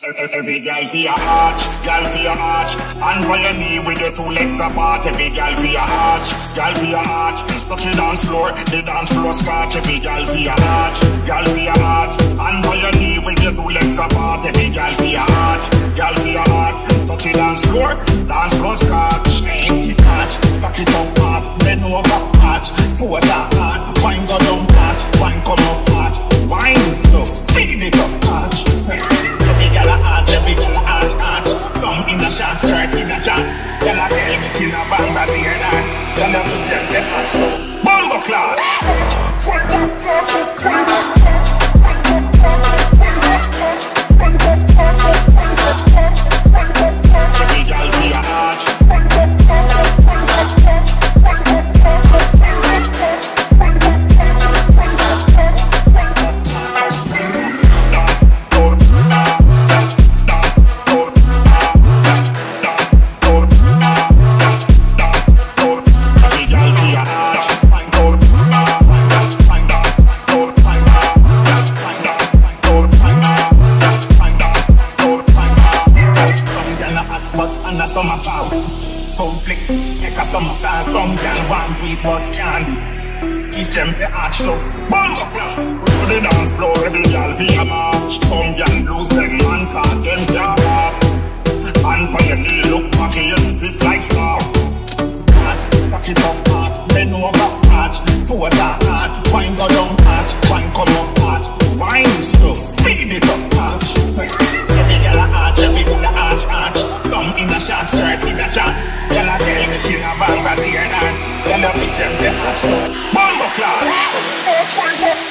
Every girl for your arch, girl for your arch And for your knee with your two legs apart Every girl for your arch, girl for your arch Touch the dance floor, the dance floor scratch Every girl for your arch, girl for your arch And for your knee with your two legs apart Every girl for your arch, girl for your arch Touch the dance floor, dance floor scratch arch Bumbo class and a summer foul. Conflict, make a summer side, come down, one tweet, but can. Each them the arch, so Boom! up. To the dance floor, every girl feel a march. Some can lose them, man, can't them job up. And when you knee look back, you feel like star. March, back it up, march, bend over, march. Force a hard, wine go down, march, wine come off, march. Bomberfly!